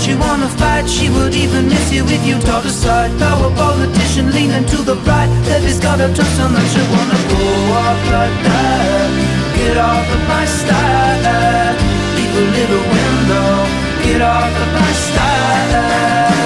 she wanna fight, she would even miss you if you taught her side. Power politician leaning to the right, Levy's got a trust on that she wanna go off like that. Get off of my style, leave a little window. Get off of my style.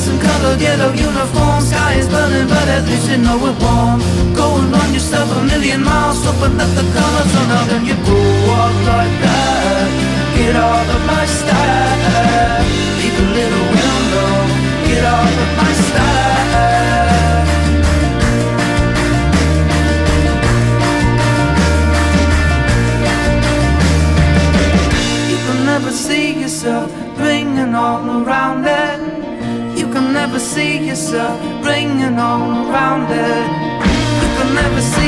We some colored yellow uniforms. Sky is burning, but at least you know it warm. Going on yourself a million miles, open up the colors on out and you go walk like that. Get off of my style, leave a little window. Get off of my style. You can never see yourself ringing all around it. Never see yourself ringing all around it. You can never see